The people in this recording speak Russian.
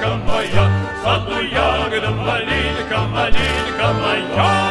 малинка моя, саду ягодам, малинка, малинка моя.